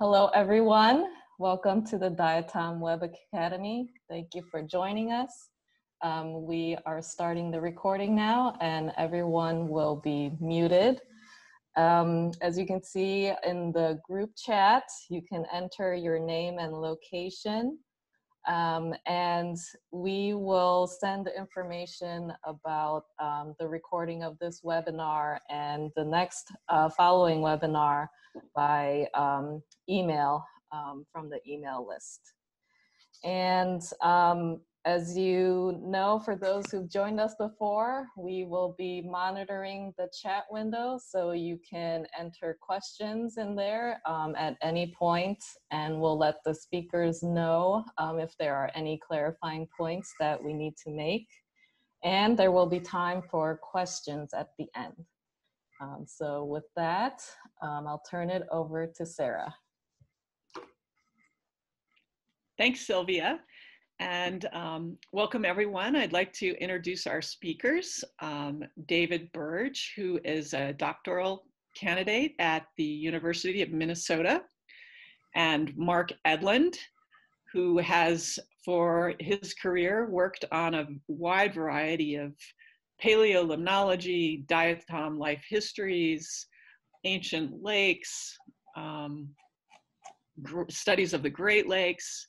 Hello, everyone. Welcome to the Diatom Web Academy. Thank you for joining us. Um, we are starting the recording now and everyone will be muted. Um, as you can see in the group chat, you can enter your name and location um, and we will send information about um, the recording of this webinar and the next uh, following webinar by um, email um, from the email list. And um, as you know, for those who've joined us before, we will be monitoring the chat window so you can enter questions in there um, at any point and we'll let the speakers know um, if there are any clarifying points that we need to make. And there will be time for questions at the end. Um, so with that, um, I'll turn it over to Sarah. Thanks, Sylvia. And um, welcome everyone. I'd like to introduce our speakers. Um, David Burge, who is a doctoral candidate at the University of Minnesota, and Mark Edlund, who has for his career worked on a wide variety of paleolimnology, diatom life histories, ancient lakes, um, studies of the Great Lakes,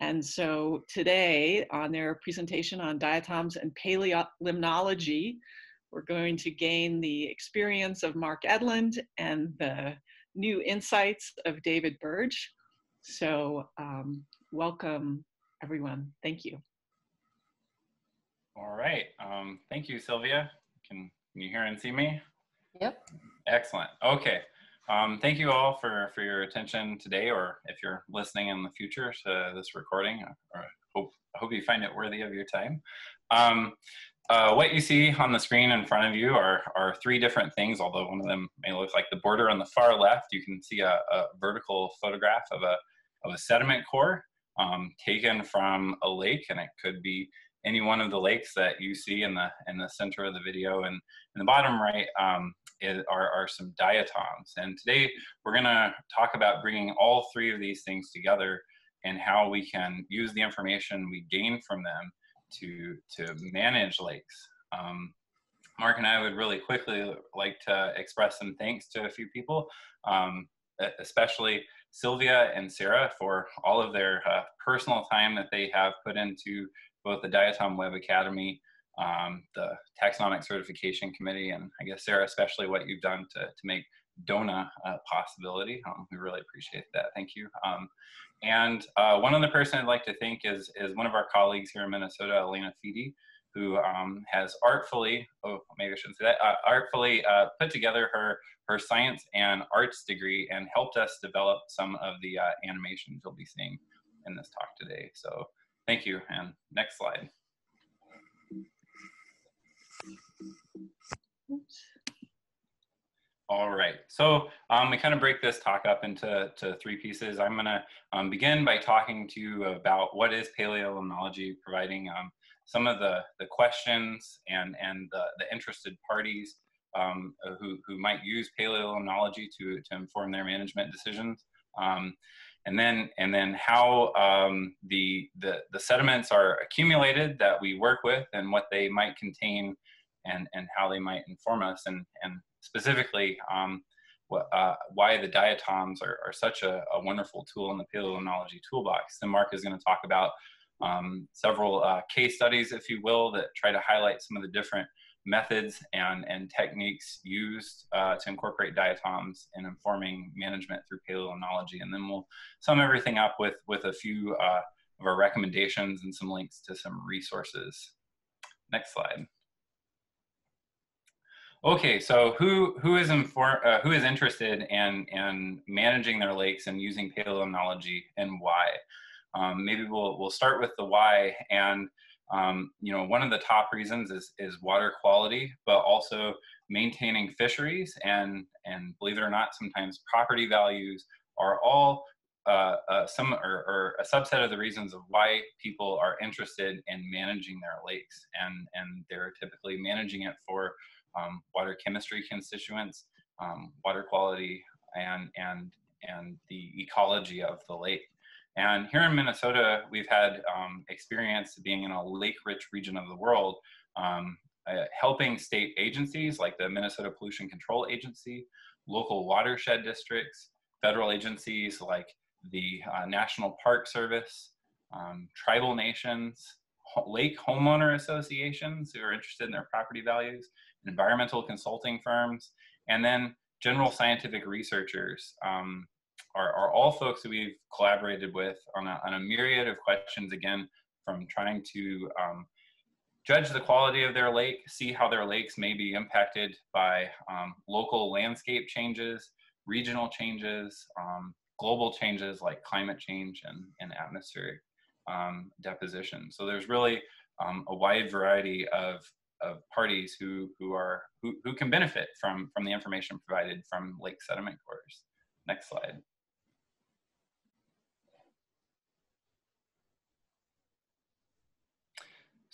and so today on their presentation on diatoms and paleolimnology, we're going to gain the experience of Mark Edlund and the new insights of David Burge. So um, welcome everyone. Thank you. All right. Um, thank you, Sylvia. Can, can you hear and see me? Yep. Excellent. Okay. Um, thank you all for, for your attention today, or if you're listening in the future to this recording, I hope, I hope you find it worthy of your time. Um, uh, what you see on the screen in front of you are, are three different things, although one of them may look like the border on the far left. You can see a, a vertical photograph of a, of a sediment core um, taken from a lake, and it could be any one of the lakes that you see in the in the center of the video. And in the bottom right, um, is, are, are some diatoms. And today we're going to talk about bringing all three of these things together and how we can use the information we gain from them to, to manage lakes. Um, Mark and I would really quickly like to express some thanks to a few people, um, especially Sylvia and Sarah for all of their uh, personal time that they have put into both the Diatom Web Academy um, the taxonomic certification committee, and I guess Sarah, especially what you've done to, to make DONA a possibility. Um, we really appreciate that. Thank you. Um, and uh, one other person I'd like to thank is, is one of our colleagues here in Minnesota, Elena Feedy, who um, has artfully, oh, maybe I shouldn't say that, uh, artfully uh, put together her, her science and arts degree and helped us develop some of the uh, animations you'll be seeing in this talk today. So thank you. And next slide. All right, so um, we kind of break this talk up into to three pieces. I'm gonna um, begin by talking to you about what is paleolimnology, providing um, some of the, the questions and, and the, the interested parties um, who, who might use paleolimnology to, to inform their management decisions. Um, and then, and then how um, the, the, the sediments are accumulated that we work with and what they might contain and, and how they might inform us, and, and specifically um, what, uh, why the diatoms are, are such a, a, wonderful tool in the paleolimnology toolbox. And Mark is going to talk about um, several uh, case studies, if you will, that try to highlight some of the different methods and, and techniques used uh, to incorporate diatoms in informing management through paleolimnology. And then we'll sum everything up with, with a few uh, of our recommendations and some links to some resources. Next slide. Okay, so who who is inform, uh, who is interested in in managing their lakes and using paleolimnology and why? Um, maybe we'll we'll start with the why. And um, you know, one of the top reasons is is water quality, but also maintaining fisheries and and believe it or not, sometimes property values are all uh, uh, some or, or, a subset of the reasons of why people are interested in managing their lakes and and they're typically managing it for um, water chemistry constituents, um, water quality, and and and the ecology of the lake. And here in Minnesota, we've had um, experience being in a lake-rich region of the world, um, uh, helping state agencies like the Minnesota Pollution Control Agency, local watershed districts, federal agencies like the uh, National Park Service, um, tribal nations, lake homeowner associations who are interested in their property values, environmental consulting firms, and then general scientific researchers um, are, are all folks that we've collaborated with on a, on a myriad of questions, again, from trying to um, judge the quality of their lake, see how their lakes may be impacted by um, local landscape changes, regional changes, um, global changes like climate change and, and atmospheric um, deposition. So there's really um, a wide variety of, of parties who, who, are, who, who can benefit from, from the information provided from lake sediment cores. Next slide.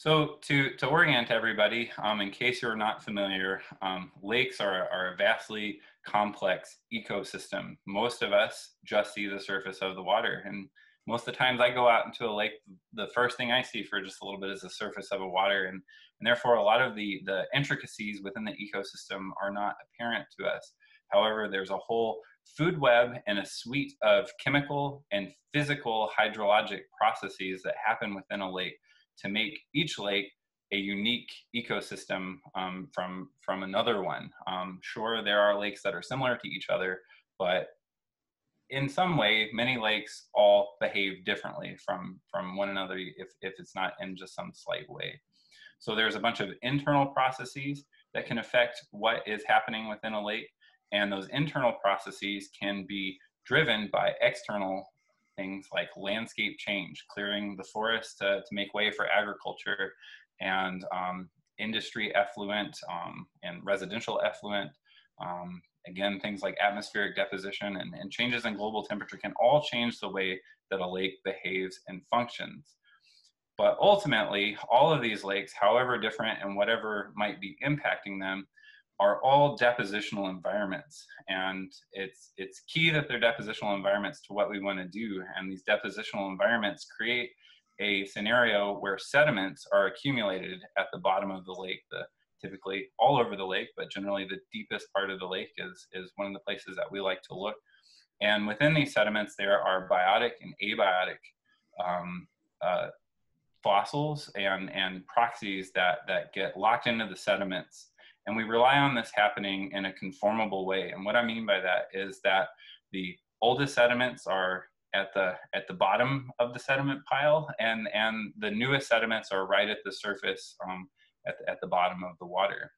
So to, to orient everybody, um, in case you're not familiar, um, lakes are, are a vastly complex ecosystem. Most of us just see the surface of the water. And most of the times I go out into a lake, the first thing I see for just a little bit is the surface of a water. And, and therefore a lot of the, the intricacies within the ecosystem are not apparent to us. However, there's a whole food web and a suite of chemical and physical hydrologic processes that happen within a lake to make each lake a unique ecosystem um, from from another one. Um, sure, there are lakes that are similar to each other, but in some way, many lakes all behave differently from from one another if if it's not in just some slight way. So there's a bunch of internal processes that can affect what is happening within a lake, and those internal processes can be driven by external things like landscape change, clearing the forest to, to make way for agriculture, and um, industry effluent um, and residential effluent. Um, again, things like atmospheric deposition and, and changes in global temperature can all change the way that a lake behaves and functions. But ultimately, all of these lakes, however different and whatever might be impacting them, are all depositional environments. And it's, it's key that they're depositional environments to what we want to do. And these depositional environments create a scenario where sediments are accumulated at the bottom of the lake, the, typically all over the lake, but generally the deepest part of the lake is, is one of the places that we like to look. And within these sediments, there are biotic and abiotic um, uh, fossils and, and proxies that, that get locked into the sediments and we rely on this happening in a conformable way. And what I mean by that is that the oldest sediments are at the at the bottom of the sediment pile, and and the newest sediments are right at the surface um, at the, at the bottom of the water.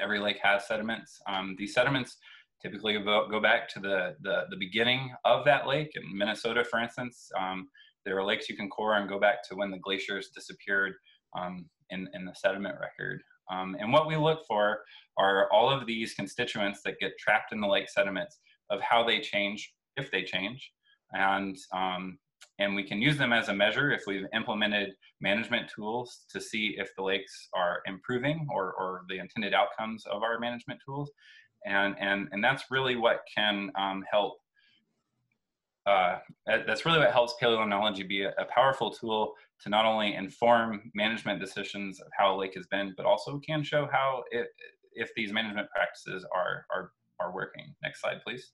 Every lake has sediments. Um, these sediments typically go, back to the, the, the beginning of that lake. In Minnesota, for instance, um, there are lakes you can core and go back to when the glaciers disappeared um, in, in the sediment record. Um, and what we look for are all of these constituents that get trapped in the lake sediments of how they change, if they change. And, um, and we can use them as a measure if we've implemented management tools to see if the lakes are improving or, or the intended outcomes of our management tools. And, and, and that's really what can um, help uh, that's really what helps paleontology be a, a, powerful tool to not only inform management decisions of how a lake has been, but also can show how it, if these management practices are, are, are working. Next slide, please.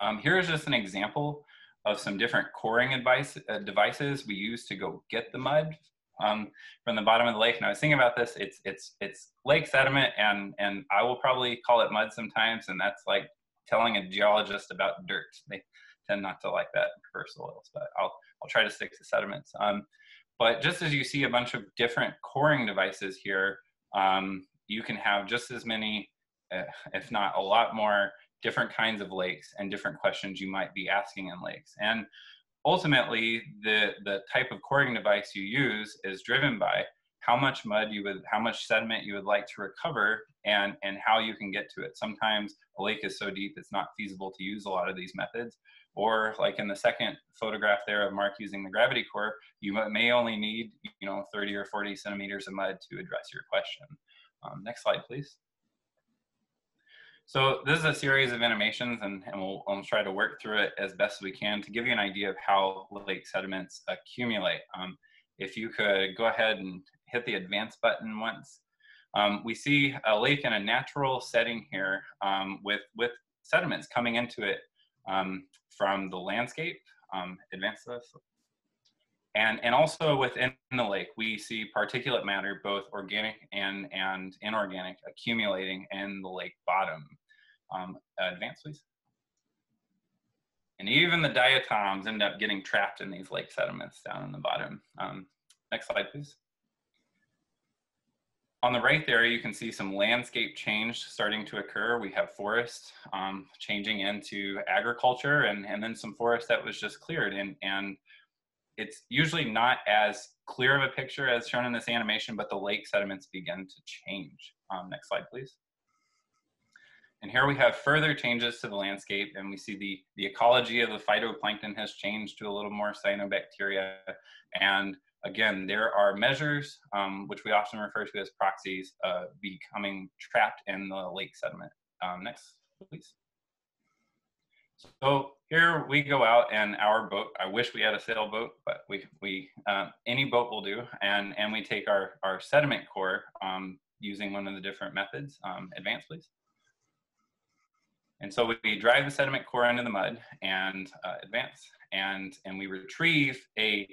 Um, here is just an example of some different coring advice, uh, devices we use to go get the mud um, from the bottom of the lake. And I was thinking about this, it's, it's, it's lake sediment and, and I will probably call it mud sometimes. And that's like telling a geologist about dirt. They tend not to like that for soils, but I'll, I'll try to stick to sediments. Um, but just as you see a bunch of different coring devices here, um, you can have just as many, uh, if not a lot more, different kinds of lakes and different questions you might be asking in lakes. And ultimately, the, the type of coring device you use is driven by how much mud you would, how much sediment you would like to recover and, and how you can get to it. Sometimes a lake is so deep it's not feasible to use a lot of these methods. Or like in the second photograph there of Mark using the gravity core, you may only need, you know, 30 or 40 centimeters of mud to address your question. Um, next slide, please. So this is a series of animations and, and we'll, we'll, try to work through it as best we can to give you an idea of how lake sediments accumulate. Um, if you could go ahead and hit the advance button once. Um, we see a lake in a natural setting here um, with, with sediments coming into it um, from the landscape. Um, advance this. And, and also within the lake, we see particulate matter, both organic and, and inorganic, accumulating in the lake bottom. Um, advance, please. And even the diatoms end up getting trapped in these lake sediments down in the bottom. Um, next slide, please. On the right there, you can see some landscape change starting to occur. We have forest um, changing into agriculture and, and then some forest that was just cleared. And, and it's usually not as clear of a picture as shown in this animation, but the lake sediments begin to change. Um, next slide, please. And here we have further changes to the landscape and we see the, the ecology of the phytoplankton has changed to a little more cyanobacteria. And again, there are measures, um, which we often refer to as proxies, uh, becoming trapped in the lake sediment. Um, next, please. So here we go out and our boat, I wish we had a sailboat, but we, we uh, any boat will do. And, and we take our, our sediment core um, using one of the different methods. Um, advance, please. And so we drive the sediment core into the mud and uh, advance. And, and we retrieve a,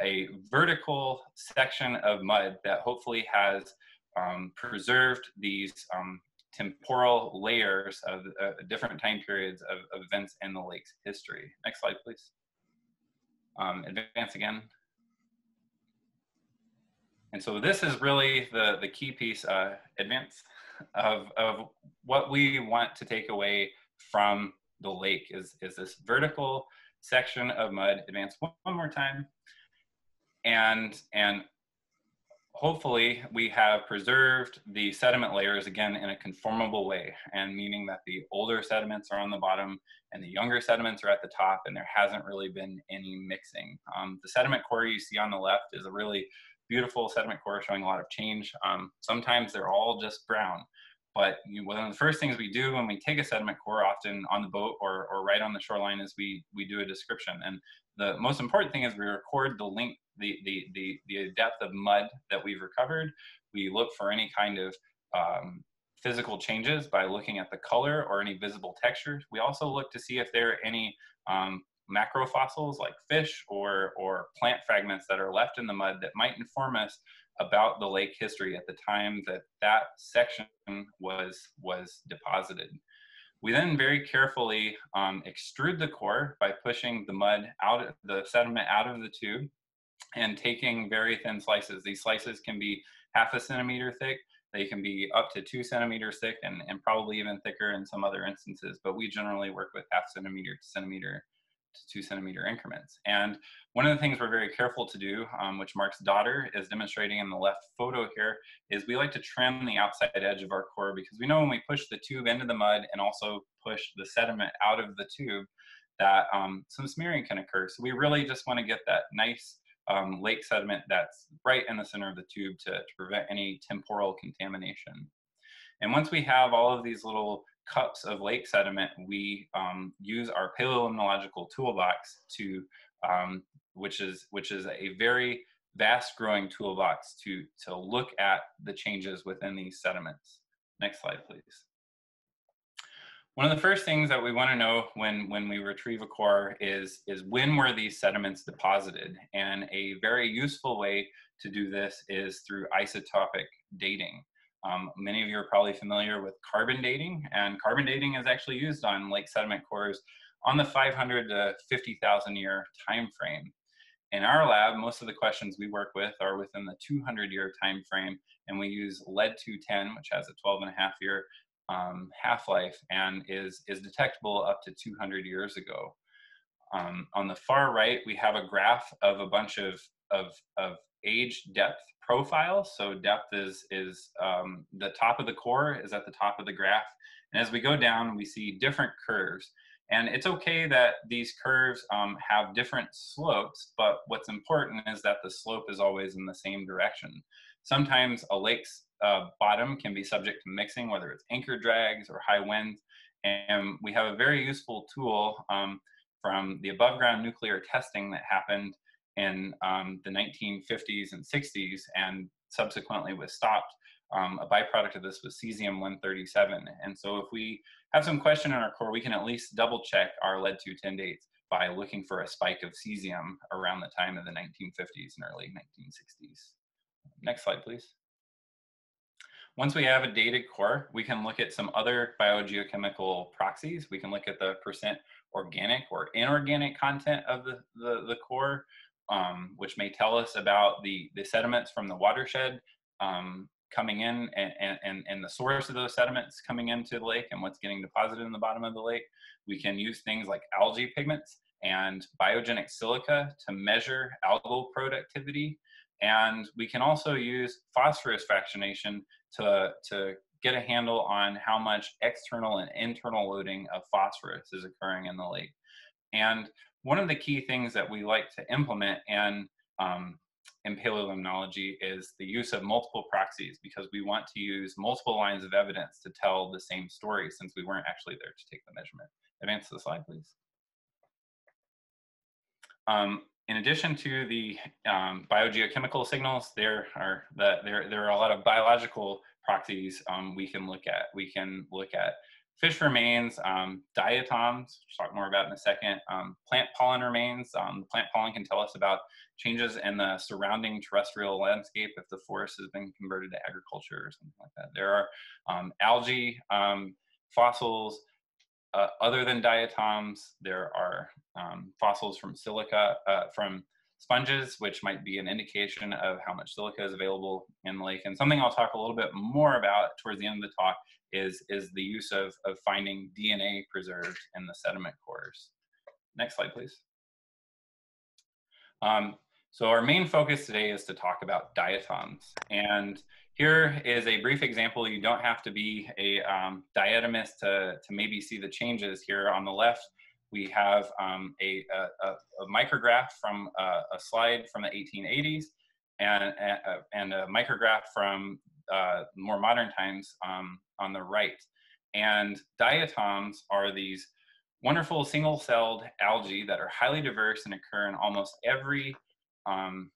a vertical section of mud that hopefully has um, preserved these um, temporal layers of uh, different time periods of, events in the lake's history. Next slide, please. Um, advance again. And so this is really the, the key piece, uh, advance, of, of what we want to take away from the lake is, is this vertical section of mud. Advance one, one more time. And, and hopefully we have preserved the sediment layers again in a conformable way and meaning that the older sediments are on the bottom and the younger sediments are at the top and there hasn't really been any mixing. Um, the sediment core you see on the left is a really beautiful sediment core showing a lot of change. Um, sometimes they're all just brown. But you, one of the first things we do when we take a sediment core, often on the boat or, or right on the shoreline, is we, we do a description. And the most important thing is we record the length, the, the, the, the depth of mud that we've recovered. We look for any kind of um, physical changes by looking at the color or any visible textures. We also look to see if there are any um, macrofossils like fish or, or plant fragments that are left in the mud that might inform us about the lake history at the time that that section was, was deposited. We then very carefully um, extrude the core by pushing the mud out, of the sediment out of the tube and taking very thin slices. These slices can be half a centimeter thick, they can be up to two centimeters thick and, and probably even thicker in some other instances, but we generally work with half centimeter to centimeter to two centimeter increments. And one of the things we're very careful to do, um, which Mark's daughter is demonstrating in the left photo here, is we like to trim the outside edge of our core because we know when we push the tube into the mud and also push the sediment out of the tube, that um, some smearing can occur. So we really just want to get that nice um, lake sediment that's right in the center of the tube to, to prevent any temporal contamination. And once we have all of these little cups of lake sediment, we um, use our paleolimnological toolbox to, um, which is which is a very vast growing toolbox to to look at the changes within these sediments. Next slide, please. One of the first things that we want to know when, when we retrieve a core is, is when were these sediments deposited? And a very useful way to do this is through isotopic dating. Um, many of you are probably familiar with carbon dating, and carbon dating is actually used on lake sediment cores on the 500 to 50,000 year time frame. In our lab, most of the questions we work with are within the 200 year time frame, and we use lead 210, which has a 12 and a half year um, half-life and is, is detectable up to 200 years ago. Um, on the far right, we have a graph of a bunch of, of, of age depth profiles. So depth is, is um, the top of the core is at the top of the graph. And as we go down, we see different curves. And it's okay that these curves um, have different slopes, but what's important is that the slope is always in the same direction. Sometimes a lake's uh, bottom can be subject to mixing, whether it's anchor drags or high winds. And we have a very useful tool um, from the above ground nuclear testing that happened in um, the 1950s and 60s and subsequently was stopped. Um, a byproduct of this was cesium-137. And so if we have some question in our core, we can at least double check our lead-210 dates by looking for a spike of cesium around the time of the 1950s and early 1960s. Next slide, please. Once we have a dated core, we can look at some other biogeochemical proxies. We can look at the percent organic or inorganic content of the, the, the core, um, which may tell us about the, the sediments from the watershed um, coming in and, and, and the source of those sediments coming into the lake and what's getting deposited in the bottom of the lake. We can use things like algae pigments and biogenic silica to measure algal productivity. And we can also use phosphorus fractionation to, to get a handle on how much external and internal loading of phosphorus is occurring in the lake. And one of the key things that we like to implement and um, in paleolimnology is the use of multiple proxies because we want to use multiple lines of evidence to tell the same story since we weren't actually there to take the measurement. Advance the slide, please. Um, in addition to the um, biogeochemical signals, there are the, there there are a lot of biological proxies um, we can look at. We can look at fish remains, um, diatoms, which talk more about in a second, um, plant pollen remains. Um, plant pollen can tell us about changes in the surrounding terrestrial landscape if the forest has been converted to agriculture or something like that. There are um, algae um, fossils. Uh, other than diatoms, there are um, fossils from silica, uh, from sponges, which might be an indication of how much silica is available in the lake. And something I'll talk a little bit more about towards the end of the talk is, is the use of, of finding DNA preserved in the sediment cores. Next slide, please. Um, so our main focus today is to talk about diatoms. And here is a brief example. You don't have to be a um, diatomist to, to maybe see the changes here on the left. We have um, a, a, a, micrograph from a, a, slide from the 1880s and, and a micrograph from uh, more modern times um, on the right. And diatoms are these wonderful single-celled algae that are highly diverse and occur in almost every um,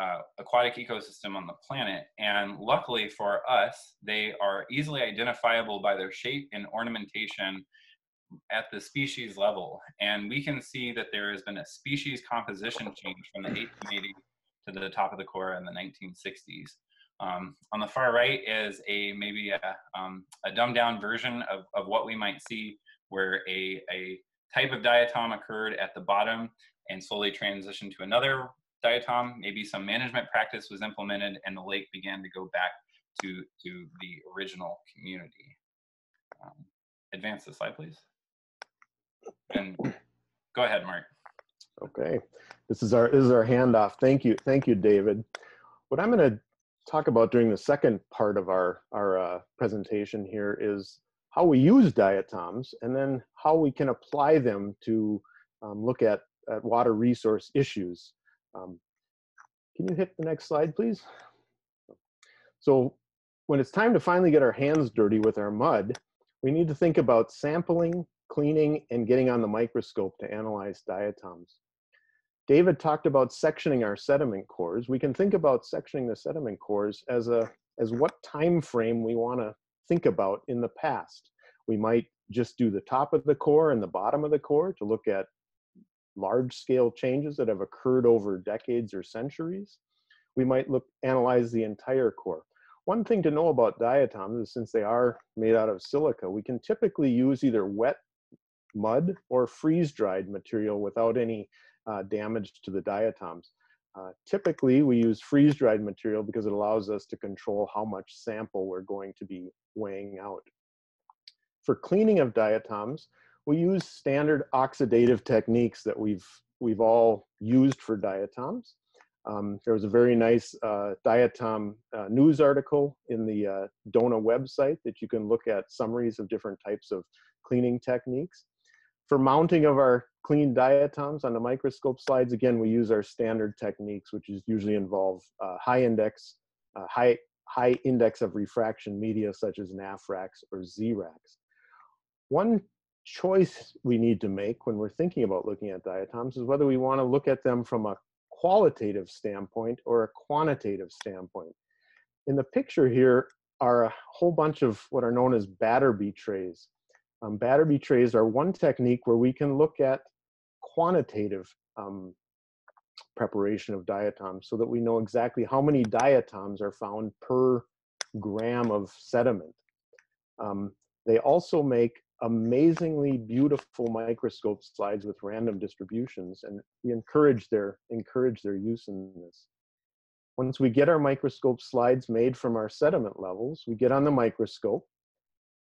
uh, aquatic ecosystem on the planet. And luckily for us, they are easily identifiable by their shape and ornamentation at the species level. And we can see that there has been a species composition change from the 1880s to the top of the core in the 1960s. Um, on the far right is a maybe a, um, a dumbed down version of, of what we might see where a, a type of diatom occurred at the bottom and slowly transitioned to another diatom. Maybe some management practice was implemented and the lake began to go back to, to the original community. Um, advance the slide, please. And go ahead, Mark. Okay, this is our this is our handoff. Thank you, thank you, David. What I'm going to talk about during the second part of our our uh, presentation here is how we use diatoms and then how we can apply them to um, look at, at water resource issues. Um, can you hit the next slide, please? So when it's time to finally get our hands dirty with our mud, we need to think about sampling, cleaning, and getting on the microscope to analyze diatoms. David talked about sectioning our sediment cores. We can think about sectioning the sediment cores as a as what time frame we want to think about in the past. We might just do the top of the core and the bottom of the core to look at large scale changes that have occurred over decades or centuries. We might look analyze the entire core. One thing to know about diatoms is since they are made out of silica, we can typically use either wet mud or freeze dried material without any uh, damage to the diatoms. Uh, typically, we use freeze dried material because it allows us to control how much sample we're going to be weighing out. For cleaning of diatoms, we use standard oxidative techniques that we've, we've all used for diatoms. Um, there was a very nice uh, diatom uh, news article in the uh, DONA website that you can look at summaries of different types of cleaning techniques. For mounting of our clean diatoms on the microscope slides, again, we use our standard techniques, which is usually involve uh, high index, uh, high, high index of refraction media such as Naphrax or Zrax. One choice we need to make when we're thinking about looking at diatoms is whether we want to look at them from a qualitative standpoint or a quantitative standpoint. In the picture here are a whole bunch of what are known as batter Battarbee trays. Um, Battarbee trays are one technique where we can look at quantitative um, preparation of diatoms so that we know exactly how many diatoms are found per gram of sediment. Um, they also make amazingly beautiful microscope slides with random distributions and we encourage their encourage their use in this once we get our microscope slides made from our sediment levels we get on the microscope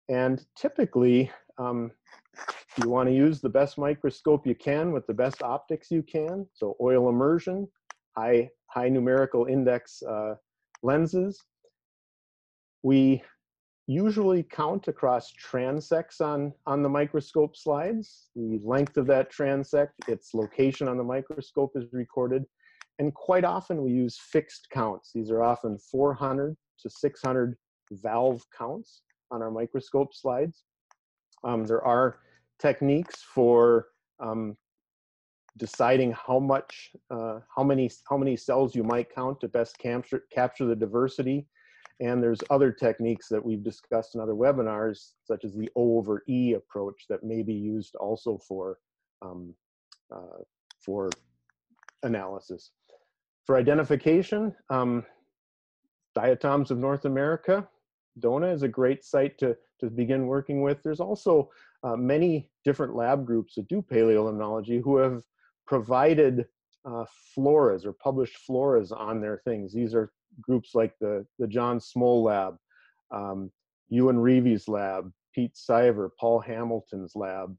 and typically um, you want to use the best microscope you can with the best optics you can so oil immersion high high numerical index uh, lenses we usually count across transects on, on the microscope slides. The length of that transect, its location on the microscope is recorded. And quite often we use fixed counts. These are often 400 to 600 valve counts on our microscope slides. Um, there are techniques for um, deciding how much, uh, how many, how many cells you might count to best capture, capture the diversity and there's other techniques that we've discussed in other webinars, such as the O over E approach that may be used also for, um, uh, for analysis. For identification, um, diatoms of North America, DONA is a great site to, to begin working with. There's also uh, many different lab groups that do paleolimnology who have provided uh, floras or published floras on their things. These are groups like the, the John Smol lab, um, Euan Reavie's lab, Pete Siver, Paul Hamilton's lab,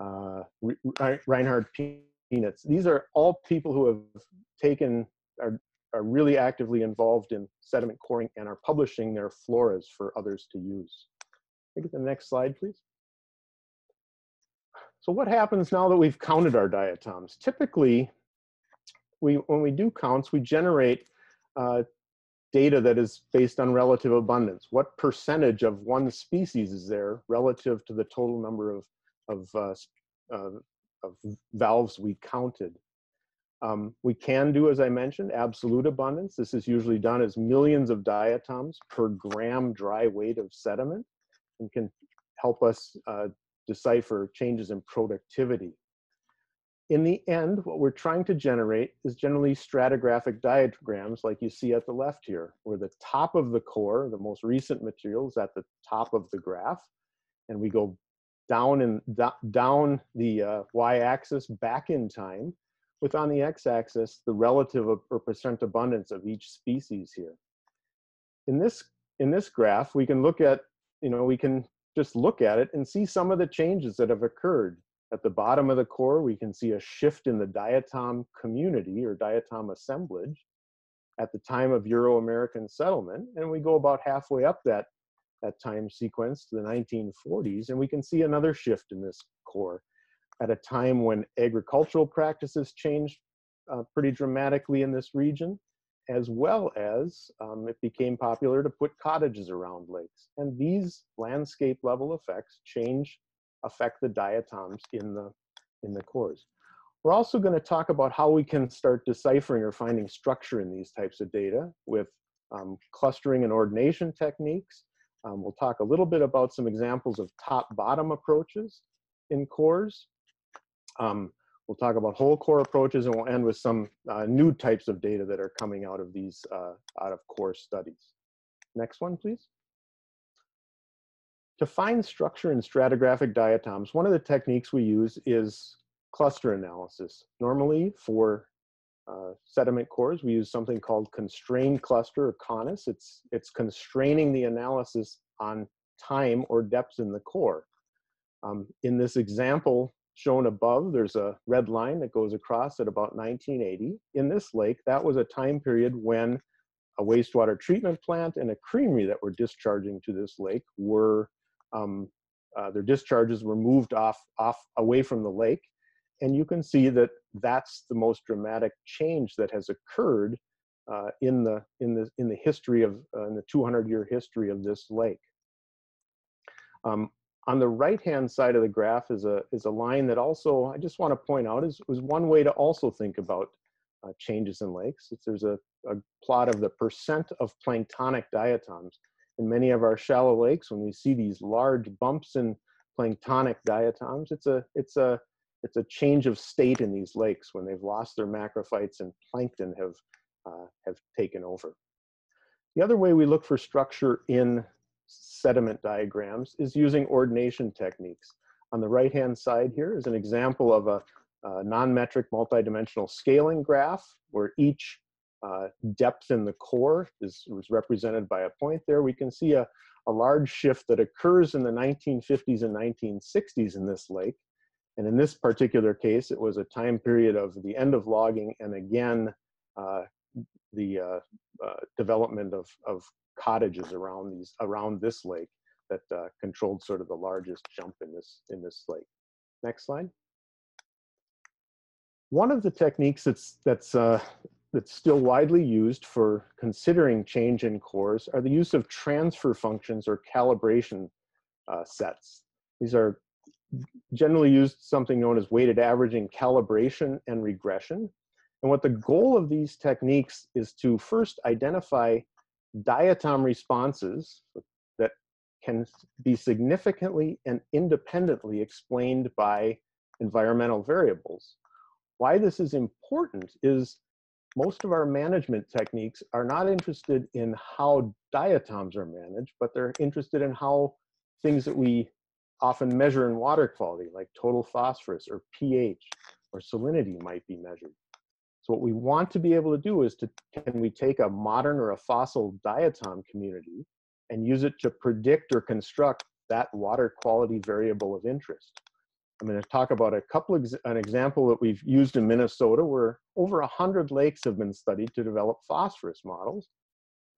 uh, Reinhard Pienitz. These are all people who have taken, are, are really actively involved in sediment coring and are publishing their floras for others to use. Take the next slide, please. So what happens now that we've counted our diatoms? Typically, we, when we do counts, we generate uh, data that is based on relative abundance. What percentage of one species is there relative to the total number of, of, uh, uh, of valves we counted? Um, we can do, as I mentioned, absolute abundance. This is usually done as millions of diatoms per gram dry weight of sediment and can help us uh, decipher changes in productivity in the end, what we're trying to generate is generally stratigraphic diagrams like you see at the left here, where the top of the core, the most recent material is at the top of the graph, and we go down and down the uh, y-axis back in time, with on the x-axis the relative or percent abundance of each species here. In this, in this graph, we can look at, you know, we can just look at it and see some of the changes that have occurred at the bottom of the core, we can see a shift in the diatom community or diatom assemblage at the time of Euro-American settlement. And we go about halfway up that, that time sequence to the 1940s, and we can see another shift in this core at a time when agricultural practices changed uh, pretty dramatically in this region, as well as um, it became popular to put cottages around lakes. And these landscape level effects change affect the diatoms in the, in the cores. We're also going to talk about how we can start deciphering or finding structure in these types of data with um, clustering and ordination techniques. Um, we'll talk a little bit about some examples of top-bottom approaches in cores. Um, we'll talk about whole core approaches and we'll end with some uh, new types of data that are coming out of these uh, out of core studies. Next one, please. To find structure in stratigraphic diatoms, one of the techniques we use is cluster analysis. Normally for uh, sediment cores, we use something called constrained cluster or CONISS. It's, it's constraining the analysis on time or depth in the core. Um, in this example shown above, there's a red line that goes across at about 1980. In this lake, that was a time period when a wastewater treatment plant and a creamery that were discharging to this lake were um, uh, their discharges were moved off, off away from the lake. And you can see that that's the most dramatic change that has occurred uh, in the in the in the history of uh, in the 200 year history of this lake. Um, on the right hand side of the graph is a is a line that also I just want to point out is was one way to also think about uh, changes in lakes. There's a, a plot of the percent of planktonic diatoms in many of our shallow lakes when we see these large bumps in planktonic diatoms it's a it's a it's a change of state in these lakes when they've lost their macrophytes and plankton have uh, have taken over the other way we look for structure in sediment diagrams is using ordination techniques on the right hand side here is an example of a, a non-metric multidimensional scaling graph where each uh, depth in the core is, is represented by a point there. We can see a, a large shift that occurs in the 1950s and 1960s in this lake. And in this particular case, it was a time period of the end of logging and again, uh, the uh, uh development of, of cottages around these around this lake that uh, controlled sort of the largest jump in this in this lake. Next slide. One of the techniques that's that's uh, that's still widely used for considering change in cores are the use of transfer functions or calibration uh, sets. These are generally used something known as weighted averaging calibration and regression. And what the goal of these techniques is to first identify diatom responses that can be significantly and independently explained by environmental variables. Why this is important is most of our management techniques are not interested in how diatoms are managed, but they're interested in how things that we often measure in water quality, like total phosphorus or pH or salinity might be measured. So what we want to be able to do is to, can we take a modern or a fossil diatom community and use it to predict or construct that water quality variable of interest? I'm going to talk about a couple of an example that we've used in Minnesota where over 100 lakes have been studied to develop phosphorus models.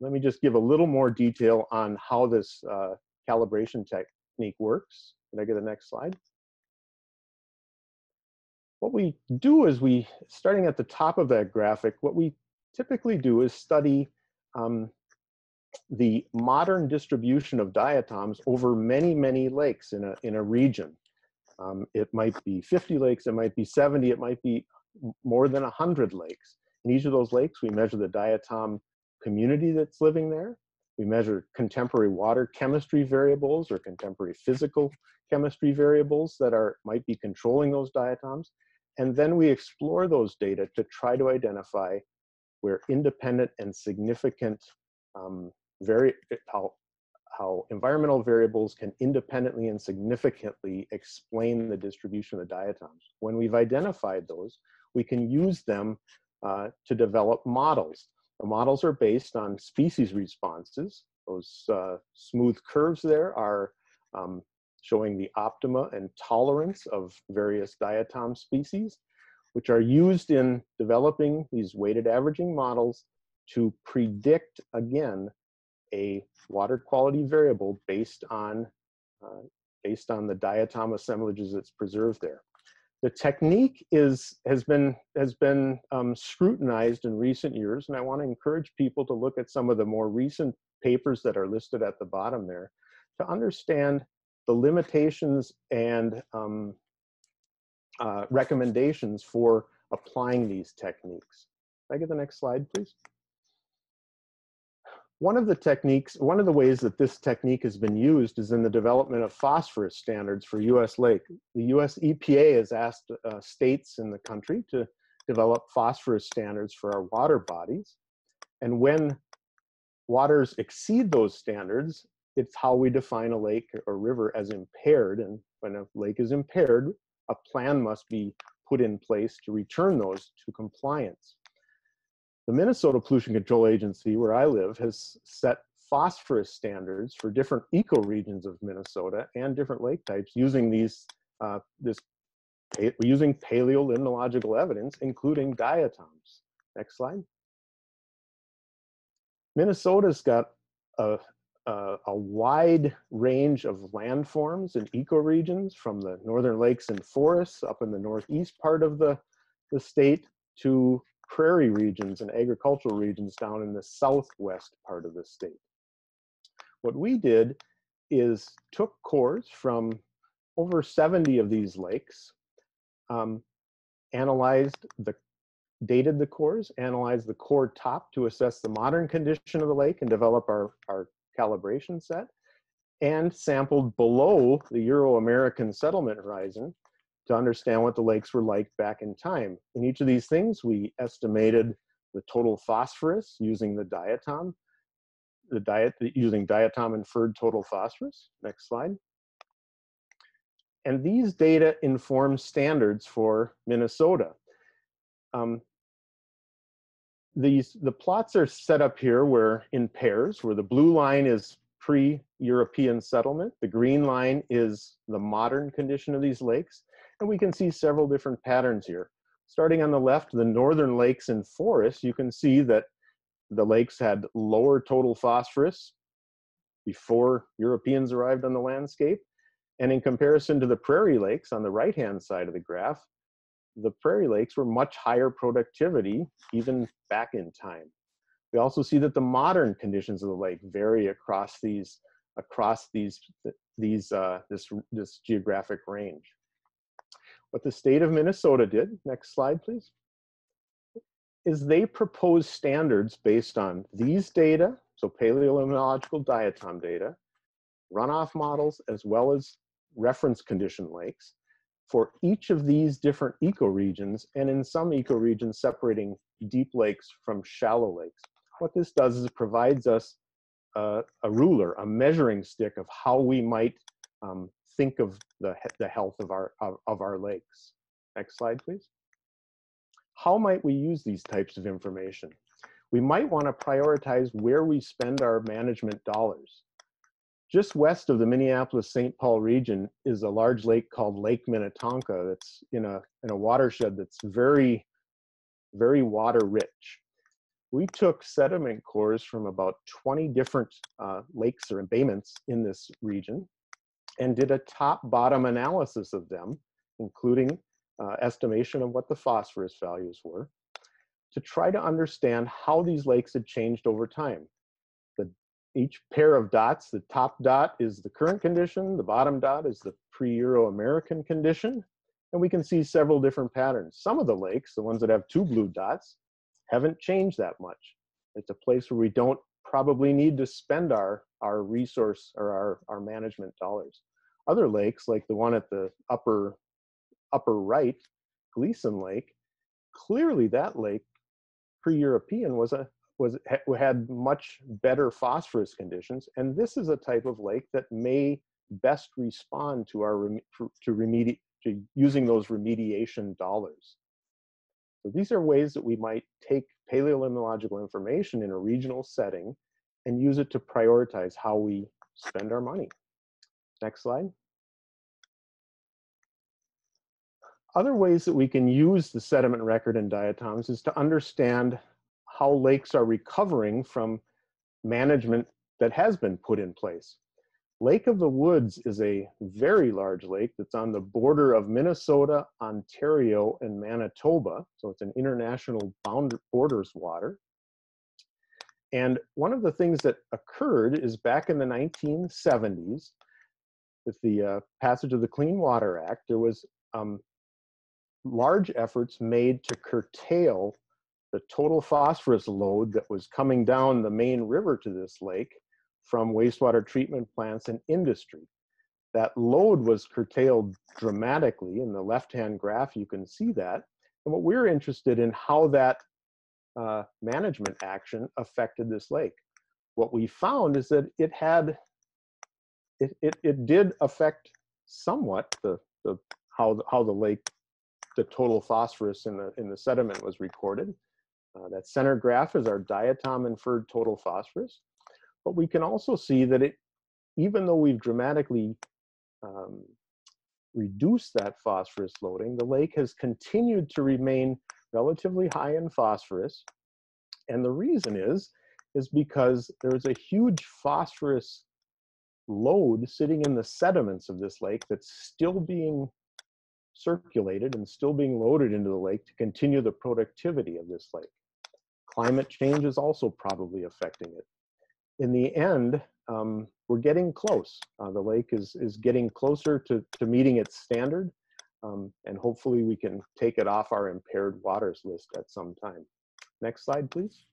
Let me just give a little more detail on how this uh, calibration technique works. Can I get the next slide? What we do is we, starting at the top of that graphic, what we typically do is study um, the modern distribution of diatoms over many, many lakes in a, in a region. Um, it might be 50 lakes, it might be 70, it might be more than 100 lakes. In each of those lakes, we measure the diatom community that's living there. We measure contemporary water chemistry variables or contemporary physical chemistry variables that are might be controlling those diatoms. And then we explore those data to try to identify where independent and significant um, very, how how environmental variables can independently and significantly explain the distribution of the diatoms. When we've identified those, we can use them uh, to develop models. The models are based on species responses. Those uh, smooth curves there are um, showing the optima and tolerance of various diatom species, which are used in developing these weighted averaging models to predict, again, a water quality variable based on, uh, based on the diatom assemblages that's preserved there. The technique is, has been, has been um, scrutinized in recent years, and I want to encourage people to look at some of the more recent papers that are listed at the bottom there to understand the limitations and um, uh, recommendations for applying these techniques. Can I get the next slide, please? One of the techniques, one of the ways that this technique has been used is in the development of phosphorus standards for US Lake. The US EPA has asked uh, states in the country to develop phosphorus standards for our water bodies. And when waters exceed those standards, it's how we define a lake or river as impaired. And when a lake is impaired, a plan must be put in place to return those to compliance. The Minnesota Pollution Control Agency, where I live, has set phosphorus standards for different ecoregions of Minnesota and different lake types using these uh, this using paleolimnological evidence, including diatoms. Next slide. Minnesota's got a, a, a, wide range of landforms and ecoregions from the northern lakes and forests up in the northeast part of the, the state to prairie regions and agricultural regions down in the southwest part of the state. What we did is took cores from over 70 of these lakes, um, analyzed the, dated the cores, analyzed the core top to assess the modern condition of the lake and develop our, our calibration set, and sampled below the Euro-American settlement horizon to understand what the lakes were like back in time. In each of these things, we estimated the total phosphorus using the diatom, the diet using diatom inferred total phosphorus. Next slide. And these data inform standards for Minnesota. Um, these the plots are set up here where in pairs, where the blue line is pre-European settlement, the green line is the modern condition of these lakes, and we can see several different patterns here. Starting on the left, the northern lakes and forests, you can see that the lakes had lower total phosphorus before Europeans arrived on the landscape. And in comparison to the prairie lakes on the right-hand side of the graph, the prairie lakes were much higher productivity even back in time. We also see that the modern conditions of the lake vary across these across these these uh, this this geographic range. What the state of Minnesota did, next slide please, is they proposed standards based on these data, so paleolimnological diatom data, runoff models, as well as reference condition lakes for each of these different ecoregions, and in some ecoregions separating deep lakes from shallow lakes. What this does is it provides us a, ruler, a measuring stick of how we might um, think of the, the health of our, of, of our lakes. Next slide, please. How might we use these types of information? We might want to prioritize where we spend our management dollars. Just west of the Minneapolis-St. Paul region is a large lake called Lake Minnetonka that's in a, in a watershed that's very, very water rich. We took sediment cores from about 20 different uh, lakes or embayments in this region and did a top-bottom analysis of them, including uh, estimation of what the phosphorus values were, to try to understand how these lakes had changed over time. Each pair of dots, the top dot is the current condition, the bottom dot is the pre-Euro-American condition, and we can see several different patterns. Some of the lakes, the ones that have two blue dots, haven't changed that much. It's a place where we don't probably need to spend our, our resource or our, our management dollars. Other lakes, like the one at the upper upper right, Gleason Lake, clearly that lake pre-European was a was had much better phosphorus conditions, and this is a type of lake that may best respond to our to remedi to using those remediation dollars. So these are ways that we might take paleolimnological information in a regional setting and use it to prioritize how we spend our money. Next slide. Other ways that we can use the sediment record in diatoms is to understand how lakes are recovering from management that has been put in place. Lake of the Woods is a very large lake that's on the border of Minnesota, Ontario, and Manitoba. So it's an international borders water. And one of the things that occurred is back in the 1970s, with the uh, passage of the Clean Water Act, there was um, large efforts made to curtail the total phosphorus load that was coming down the main river to this lake from wastewater treatment plants and industry. That load was curtailed dramatically. In the left-hand graph, you can see that. And what we're interested in how that uh, management action affected this lake. What we found is that it had, it, it, it did affect somewhat the, the, how, the, how the lake the total phosphorus in the, in the sediment was recorded. Uh, that center graph is our diatom inferred total phosphorus. But we can also see that it, even though we've dramatically um, reduced that phosphorus loading, the lake has continued to remain relatively high in phosphorus. And the reason is, is because there's a huge phosphorus load sitting in the sediments of this lake that's still being circulated and still being loaded into the lake to continue the productivity of this lake. Climate change is also probably affecting it. In the end, um, we're getting close. Uh, the lake is, is getting closer to, to meeting its standard, um, and hopefully we can take it off our impaired waters list at some time. Next slide, please.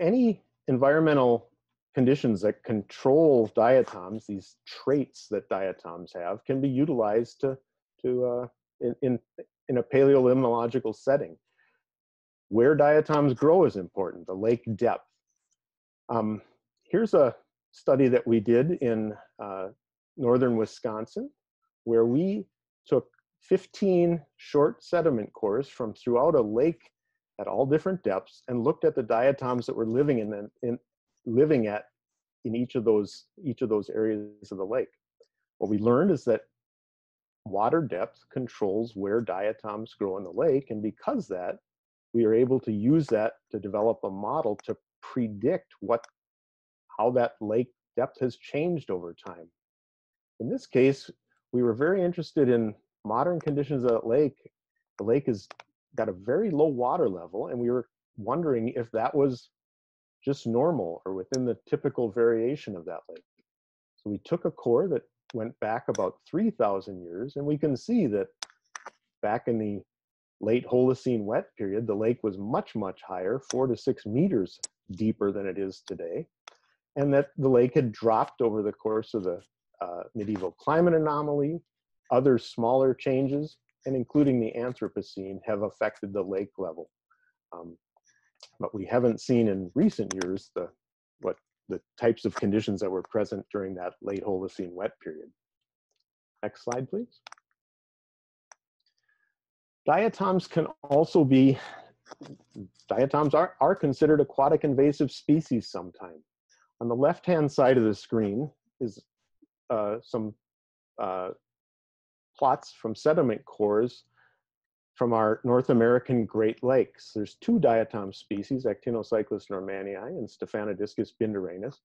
Any environmental conditions that control diatoms, these traits that diatoms have, can be utilized to, to uh, in, in, in a paleolimnological setting. Where diatoms grow is important, the lake depth. Um, here's a study that we did in uh, northern Wisconsin, where we took 15 short sediment cores from throughout a lake at all different depths and looked at the diatoms that were living in, the, in living at in each of those each of those areas of the lake. What we learned is that water depth controls where diatoms grow in the lake, and because that, we are able to use that to develop a model to predict what how that lake depth has changed over time. In this case, we were very interested in modern conditions of that lake. The lake has got a very low water level, and we were wondering if that was just normal or within the typical variation of that lake. So we took a core that went back about 3,000 years, and we can see that back in the late Holocene wet period, the lake was much, much higher, four to six meters deeper than it is today, and that the lake had dropped over the course of the uh, medieval climate anomaly, other smaller changes, and including the Anthropocene have affected the lake level. Um, but we haven't seen in recent years the what the types of conditions that were present during that late Holocene wet period. Next slide, please. Diatoms can also be, diatoms are, are considered aquatic invasive species sometimes. On the left-hand side of the screen is uh, some uh, plots from sediment cores from our North American Great Lakes. There's two diatom species, Actinocyclus normanii and Stephanodiscus binderanus,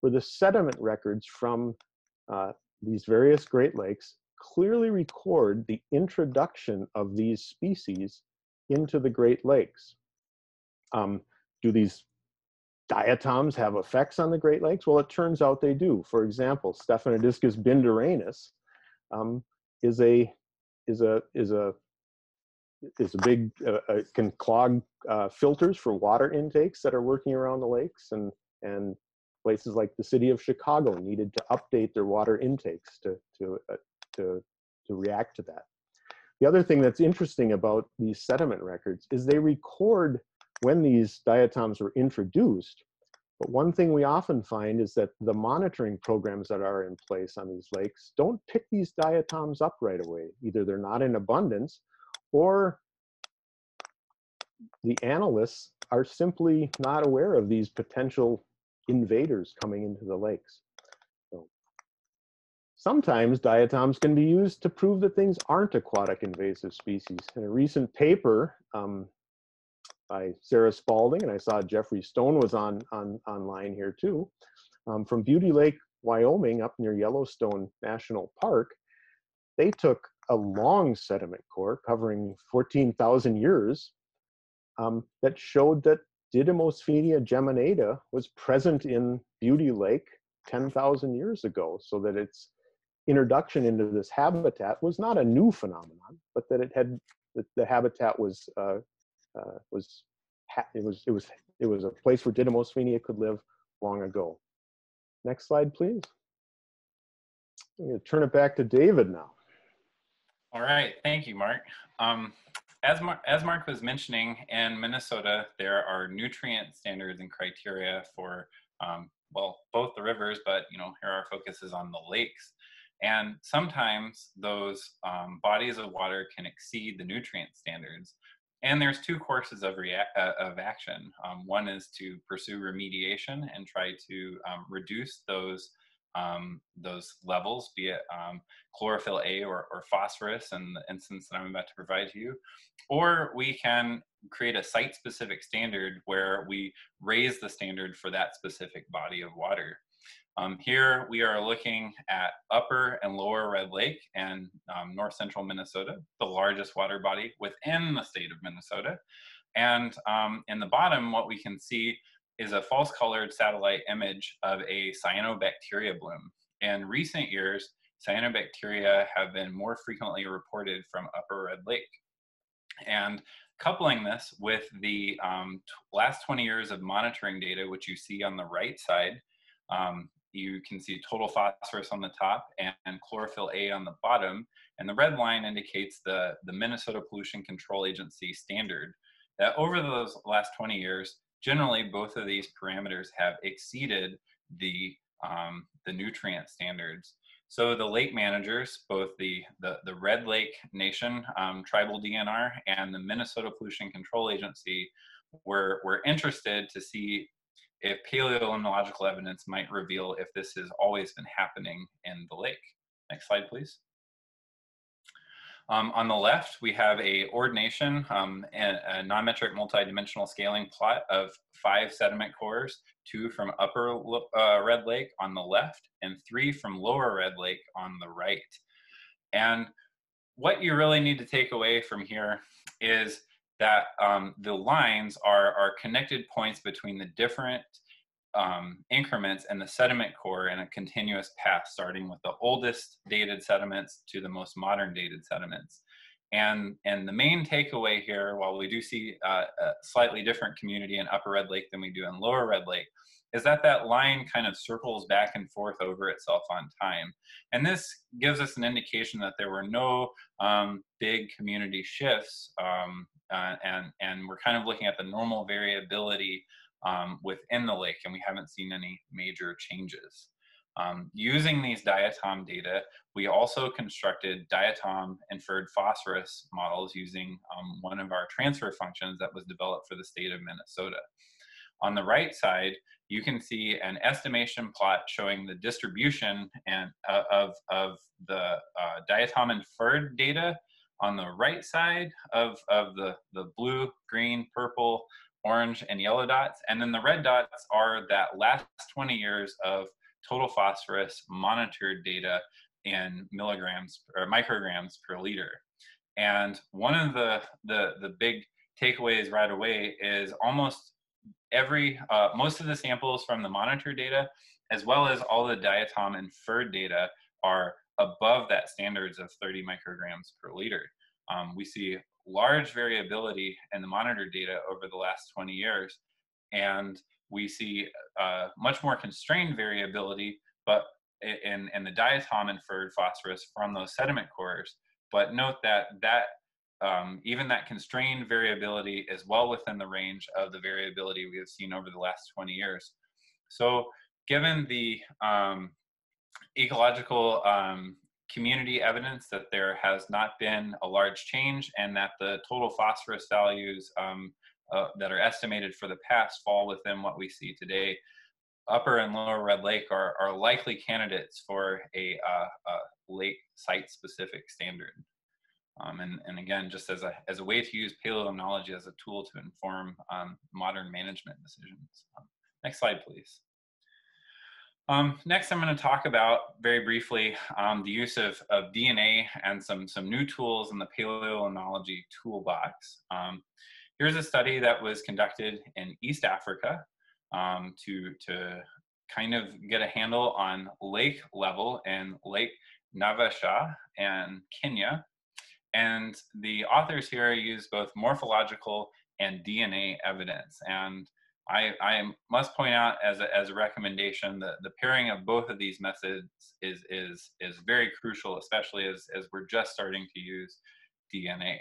where the sediment records from uh, these various Great Lakes clearly record the introduction of these species into the Great Lakes. Um, do these diatoms have effects on the Great Lakes? Well, it turns out they do. For example, Stephanodiscus binderanus um, is a is a is a is a big uh, uh, can clog uh, filters for water intakes that are working around the lakes and and places like the city of Chicago needed to update their water intakes to to uh, to to react to that. The other thing that's interesting about these sediment records is they record when these diatoms were introduced. But one thing we often find is that the monitoring programs that are in place on these lakes don't pick these diatoms up right away. Either they're not in abundance or the analysts are simply not aware of these potential invaders coming into the lakes. So, sometimes diatoms can be used to prove that things aren't aquatic invasive species. In a recent paper um, by Sarah Spaulding, and I saw Jeffrey Stone was on, on online here too, um, from Beauty Lake, Wyoming, up near Yellowstone National Park, they took a long sediment core covering 14,000 years um, that showed that Didymosphenia geminata was present in Beauty Lake 10,000 years ago, so that its introduction into this habitat was not a new phenomenon, but that it had that the habitat was uh, uh, was it was it was it was a place where Didymosphenia could live long ago. Next slide, please. I'm going to turn it back to David now. All right, thank you, Mark. Um, as, Mark, as Mark was mentioning, in Minnesota, there are nutrient standards and criteria for, um, well, both the rivers, but, you know, here our focus is on the lakes. And sometimes those um, bodies of water can exceed the nutrient standards. And there's two courses of, uh, of action. Um, one is to pursue remediation and try to um, reduce those um, those levels, be it um, chlorophyll A or, or phosphorus in the instance that I'm about to provide to you. Or we can create a site specific standard where we raise the standard for that specific body of water. Um, here we are looking at upper and lower Red Lake and um, north central Minnesota, the largest water body within the state of Minnesota. And um, in the bottom, what we can see is a false colored satellite image of a cyanobacteria bloom. In recent years, cyanobacteria have been more frequently reported from upper Red Lake. And coupling this with the um, last 20 years of monitoring data, which you see on the right side, um, you can see total phosphorus on the top and, and, chlorophyll A on the bottom. And the red line indicates the, the Minnesota Pollution Control Agency standard that over those last 20 years, generally both of these parameters have exceeded the, um, the nutrient standards. So the lake managers, both the, the, the Red Lake Nation um, Tribal DNR and the Minnesota Pollution Control Agency were, were interested to see if paleolimnological evidence might reveal if this has always been happening in the lake. Next slide, please. Um, on the left, we have a ordination, um, a, a non-metric multidimensional scaling plot of five sediment cores, two from upper uh, Red Lake on the left and three from lower Red Lake on the right. And what you really need to take away from here is that um, the lines are, are connected points between the different um, increments in the sediment core in a continuous path, starting with the oldest dated sediments to the most modern dated sediments. And, and the main takeaway here, while we do see uh, a slightly different community in Upper Red Lake than we do in Lower Red Lake, is that that line kind of circles back and forth over itself on time. And this gives us an indication that there were no um, big community shifts um, uh, and, and we're kind of looking at the normal variability um, within the lake, and we haven't seen any major changes. Um, using these diatom data, we also constructed diatom inferred phosphorus models using um, one of our transfer functions that was developed for the state of Minnesota. On the right side, you can see an estimation plot showing the distribution and uh, of, of the uh, diatom inferred data on the right side of, of the, the blue, green, purple, orange, and yellow dots. And then the red dots are that last 20 years of total phosphorus monitored data in milligrams or micrograms per liter. And one of the, the, the big takeaways right away is almost every, uh, most of the samples from the monitor data, as well as all the diatom inferred data are above that standards of 30 micrograms per liter. Um, we see large variability in the monitor data over the last 20 years, and we see uh, much more constrained variability, but in, in the diatom inferred phosphorus from those sediment cores. But note that that um, even that constrained variability is well within the range of the variability we have seen over the last 20 years. So given the um, ecological um, community evidence that there has not been a large change and that the total phosphorus values um, uh, that are estimated for the past fall within what we see today. Upper and lower Red Lake are, are likely candidates for a, uh, a lake site specific standard. Um, and, and again, just as a, as a way to use paleolimnology as a tool to inform um, modern management decisions. Um, next slide, please. Um, next, I'm going to talk about very briefly um, the use of, of DNA and some, some new tools in the paleolimnology toolbox. Um, here's a study that was conducted in East Africa um, to, to kind of get a handle on lake level in Lake Naivasha and Kenya. And the authors here use both morphological and DNA evidence. And I, I must point out as a, as a recommendation that the pairing of both of these methods is, is, is very crucial, especially as, as we're just starting to use DNA.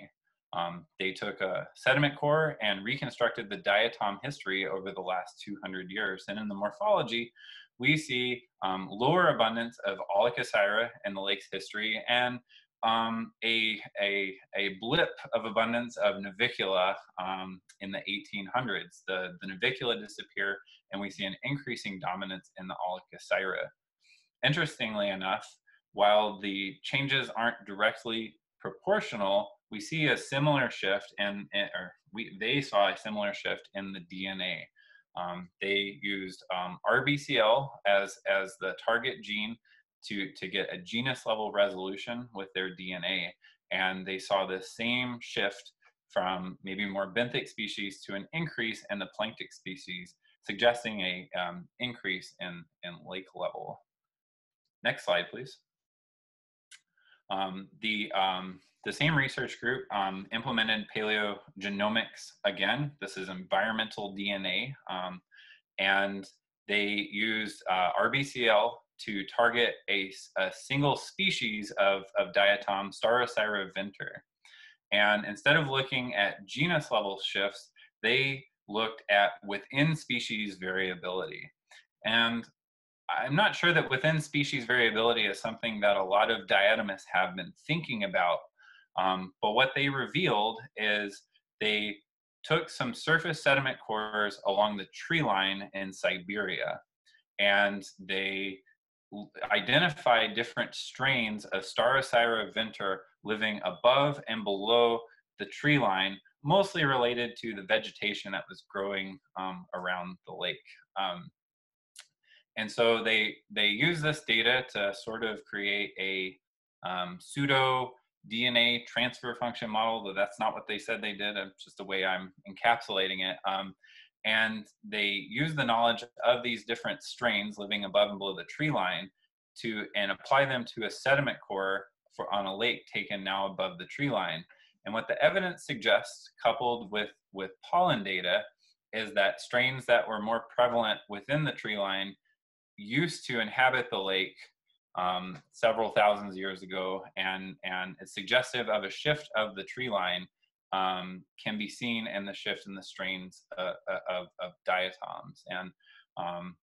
Um, they took a sediment core and reconstructed the diatom history over the last 200 years. And in the morphology, we see um, lower abundance of Aulacoseira in the lake's history and um, a, a, a blip of abundance of Navicula um, in the 1800s. The, the Navicula disappear and we see an increasing dominance in the Aulacoseira. Interestingly enough, while the changes aren't directly proportional, we see a similar shift and or we, they saw a similar shift in the DNA. Um, they used um, RBCL as, as the target gene to, to get a genus level resolution with their DNA. And they saw the same shift from maybe more benthic species to an increase in the planktic species, suggesting a um, increase in, in lake level. Next slide, please. Um, the, um, the same research group um, implemented paleogenomics again. This is environmental DNA. Um, and they used uh, RBCL to target a, a, single species of, of diatom, Staurosira venter. And instead of looking at genus level shifts, they looked at within species variability. And I'm not sure that within species variability is something that a lot of diatomists have been thinking about. Um, but what they revealed is they took some surface sediment cores along the tree line in Siberia and they identified different strains of Staurosira venter living above and below the tree line, mostly related to the vegetation that was growing um, around the lake. Um, and so they they use this data to sort of create a um, pseudo DNA transfer function model, though that's not what they said they did. It's just the way I'm encapsulating it. Um, and they use the knowledge of these different strains living above and below the tree line to and apply them to a sediment core for on a lake taken now above the tree line. And what the evidence suggests, coupled with with pollen data, is that strains that were more prevalent within the tree line used to inhabit the lake um, several thousands of years ago, and and it's suggestive of a shift of the tree line um, can be seen in the shift in the strains uh, uh of, of diatoms. And um,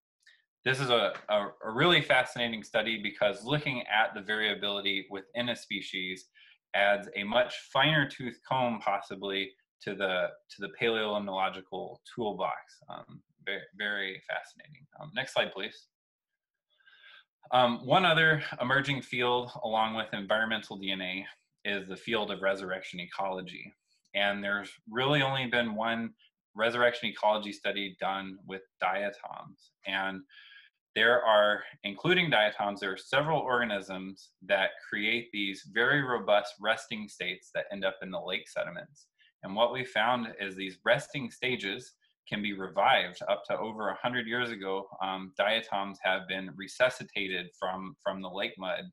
this is a, a, a, really fascinating study because looking at the variability within a species adds a much finer tooth comb possibly to the to the paleolimnological toolbox. Um, very, very fascinating. Um, next slide, please. Um, one other emerging field along with environmental DNA is the field of resurrection ecology. And there's really only been one resurrection ecology study done with diatoms. And there are, including diatoms, there are several organisms that create these very robust resting states that end up in the lake sediments. And what we found is these resting stages can be revived up to over 100 years ago. Um, diatoms have been resuscitated from, from the lake mud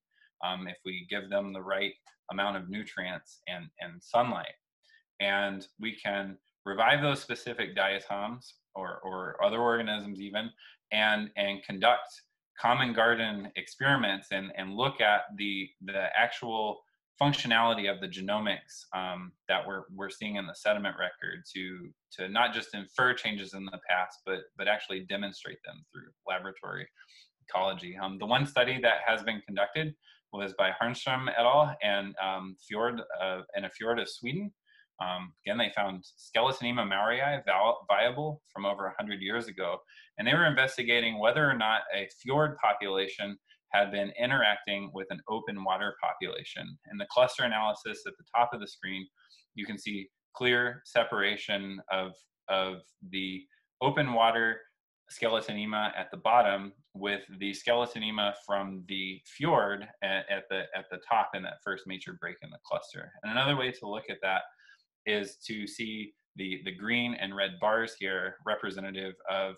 um, if we give them the right amount of nutrients and, and sunlight. And we can revive those specific diatoms or, or other organisms even and, and conduct common garden experiments and, and look at the, the actual functionality of the genomics um, that we're, we're seeing in the sediment record to, to not just infer changes in the past, but, but actually demonstrate them through laboratory ecology. Um, the one study that has been conducted was by Härnström et al. and um, fjord uh, in a fjord of Sweden. Um, again, they found Skeletonema marinoi viable from over 100 years ago, and they were investigating whether or not a fjord population had been interacting with an open water population. In the cluster analysis at the top of the screen, you can see clear separation of, of the open water skeletonema at the bottom with the skeletonema from the fjord at, at, the at the top in that first major break in the cluster. And another way to look at that is to see the the green and red bars here representative of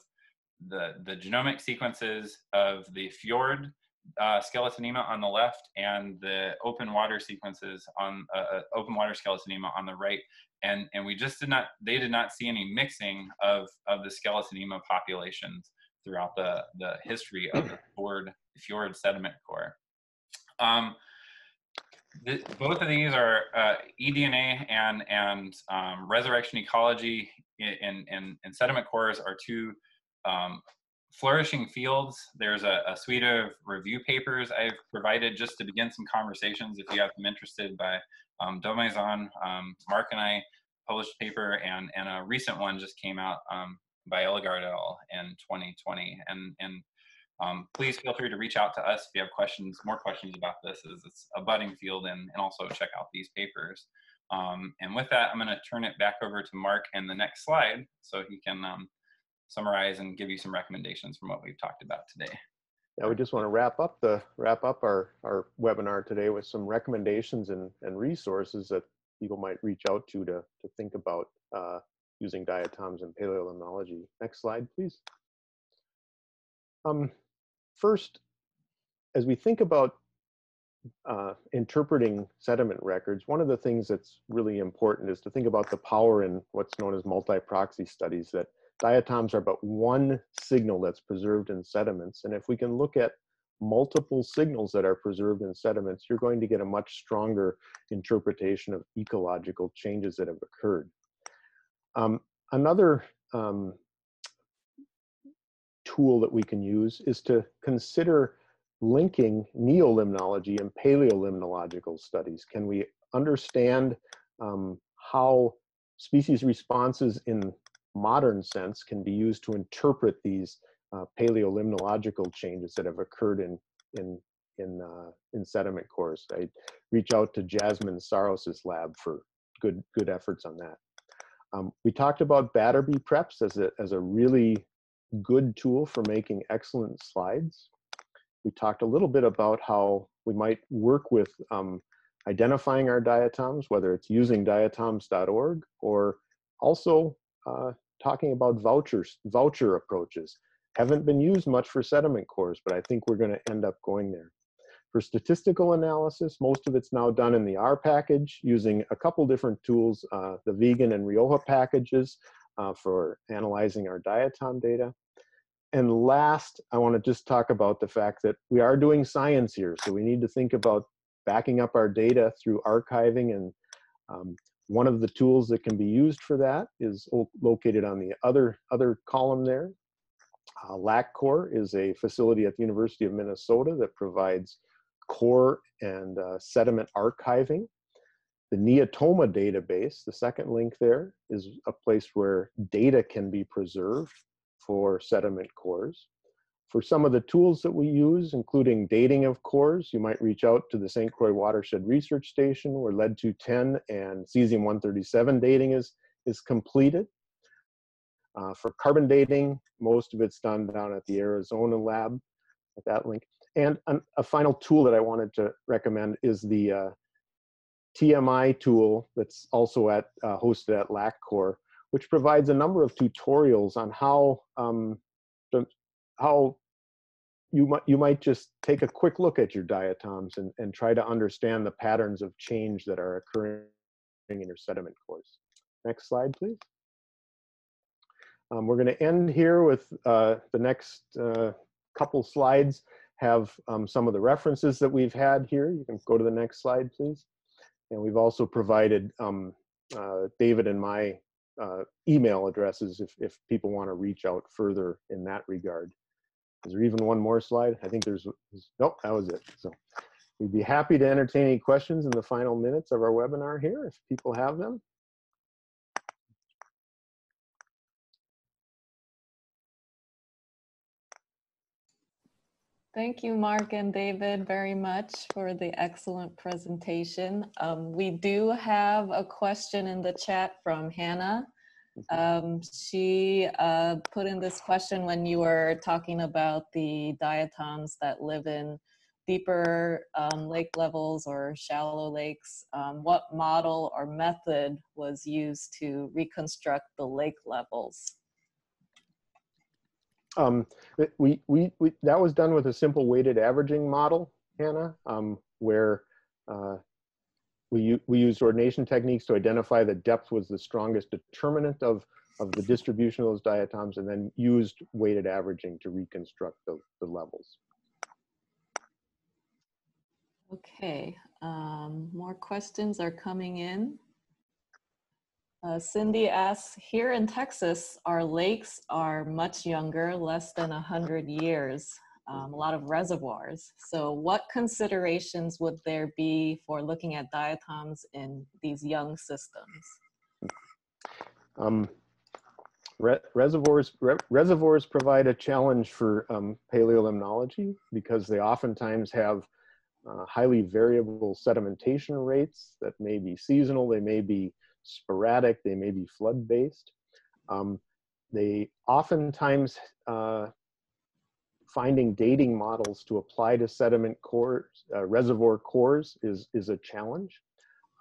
the the genomic sequences of the fjord uh, skeletonema on the left and the open water sequences on uh, uh, open water skeletonema on the right. And, and we just did not, they did not see any mixing of, of the skeletonema populations throughout the, the history of the fjord, fjord sediment core. Um, the, both of these are uh, eDNA and, and um, resurrection ecology in, in, sediment cores are two um, Flourishing Fields, there's a, a, suite of review papers I've provided just to begin some conversations if you have them interested by um, Domaizon, um, Mark and I published a paper and, and a recent one just came out um, by Ellegaard et al. in 2020. And, and um, please feel free to reach out to us if you have questions, more questions about this as it's a budding field and, and also check out these papers. Um, and with that, I'm gonna turn it back over to Mark in the next slide so he can um, summarize and give you some recommendations from what we've talked about today. Yeah, we just want to wrap up the wrap up our our webinar today with some recommendations and and resources that people might reach out to to to think about uh, using diatoms and paleolimnology. Next slide, please. Um, first, as we think about uh, interpreting sediment records, one of the things that's really important is to think about the power in what's known as multi-proxy studies, that diatoms are but one signal that's preserved in sediments. And if we can look at multiple signals that are preserved in sediments, you're going to get a much stronger interpretation of ecological changes that have occurred. Um, another um, tool that we can use is to consider linking neolimnology and paleolimnological studies. Can we understand um, how species responses in modern sense can be used to interpret these uh, paleolimnological changes that have occurred in in in uh, in sediment cores. I reach out to Jasmine Saros's lab for good good efforts on that. Um, we talked about Battarbee preps as a as a really good tool for making excellent slides. We talked a little bit about how we might work with um, identifying our diatoms, whether it's using diatoms.org or also uh, talking about vouchers, voucher approaches. Haven't been used much for sediment cores, but I think we're going to end up going there. For statistical analysis, most of it's now done in the R package using a couple different tools, uh, the vegan and Rioja packages uh, for analyzing our diatom data. And last, I want to just talk about the fact that we are doing science here. So we need to think about backing up our data through archiving and um, one of the tools that can be used for that is located on the other, other column there. Uh, LacCore is a facility at the University of Minnesota that provides core and uh, sediment archiving. The Neotoma database, the second link there, is a place where data can be preserved for sediment cores. For some of the tools that we use, including dating of cores, you might reach out to the St. Croix Watershed Research Station where lead-210 and cesium-137 dating is, is completed. Uh, for carbon dating, most of it's done down at the Arizona lab at that link. And an, a final tool that I wanted to recommend is the uh, TMI tool that's also at uh, hosted at LacCore, which provides a number of tutorials on how um, how you might you might just take a quick look at your diatoms and, and try to understand the patterns of change that are occurring in your sediment cores. Next slide, please. Um, we're going to end here with uh, the next uh, couple slides have um, some of the references that we've had here. You can go to the next slide, please. And we've also provided um, uh, David and my uh, email addresses if, if people want to reach out further in that regard. Is there even one more slide? I think there's, nope, that was it. So we'd be happy to entertain any questions in the final minutes of our webinar here if people have them. Thank you, Mark and David, very much for the excellent presentation. Um, we do have a question in the chat from Hannah. Mm-hmm. Um, she uh, put in this question when you were talking about the diatoms that live in deeper um, lake levels or shallow lakes. Um, what model or method was used to reconstruct the lake levels? Um, we, we, we, that was done with a simple weighted averaging model, Hannah, um, where uh, we, we used ordination techniques to identify that depth was the strongest determinant of, of the distribution of those diatoms and then used weighted averaging to reconstruct the, the levels. Okay, um, more questions are coming in. Uh, Cindy asks, here in Texas, our lakes are much younger, less than 100 years, um, a lot of reservoirs. So what considerations would there be for looking at diatoms in these young systems? Um, re reservoirs, re reservoirs provide a challenge for um, paleolimnology because they oftentimes have uh, highly variable sedimentation rates that may be seasonal, they may be sporadic, they may be flood based. Um, they oftentimes uh, finding dating models to apply to sediment cores, uh, reservoir cores is, is a challenge.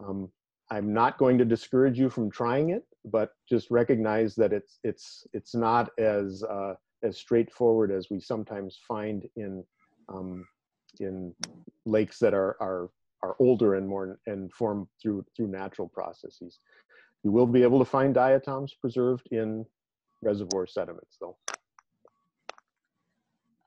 Um, I'm not going to discourage you from trying it, but just recognize that it's, it's, it's not as, uh, as straightforward as we sometimes find in, um, in lakes that are, are, are older and more and form through, through natural processes. You will be able to find diatoms preserved in reservoir sediments though.